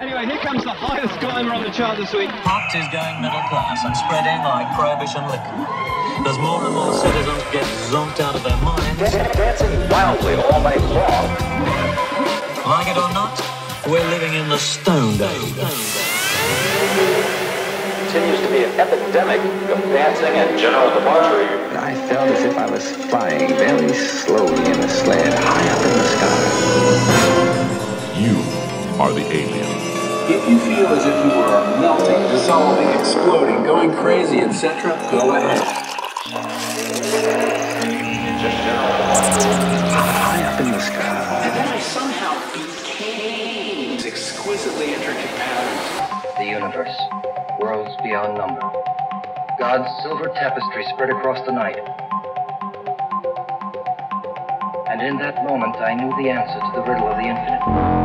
Anyway, here comes the highest climber on the chart this week. Pot is going middle class and spreading like prohibition liquor. As more and more citizens get zonked out of their minds, dancing wildly all night long. like it or not, we're living in the stone age. Continues to be an epidemic of dancing and general debauchery. I felt as if I was flying very slowly are the alien. If you feel as if you were melting, dissolving, exploding, going crazy, etc., go ahead. High up in the sky. And then I somehow became exquisitely intricate patterns. the universe, worlds beyond number. God's silver tapestry spread across the night. And in that moment, I knew the answer to the riddle of the infinite.